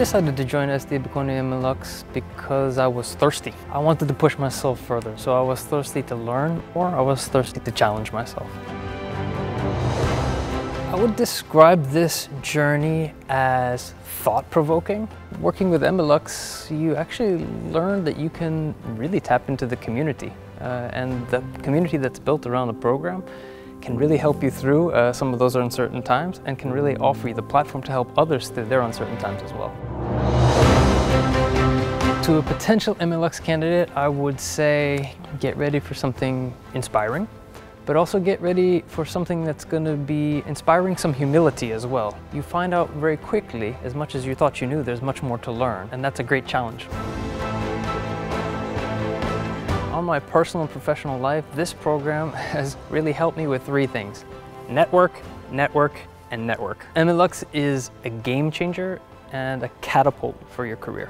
decided to join SDA Bocconi EMILUX because I was thirsty. I wanted to push myself further, so I was thirsty to learn or I was thirsty to challenge myself. I would describe this journey as thought-provoking. Working with EMILUX, you actually learn that you can really tap into the community. Uh, and the community that's built around the program can really help you through uh, some of those uncertain times and can really offer you the platform to help others through their uncertain times as well. To a potential EMILUX candidate, I would say get ready for something inspiring but also get ready for something that's going to be inspiring some humility as well. You find out very quickly, as much as you thought you knew, there's much more to learn, and that's a great challenge. On my personal and professional life, this program has really helped me with three things. Network, network, and network. EMILUX is a game changer and a catapult for your career.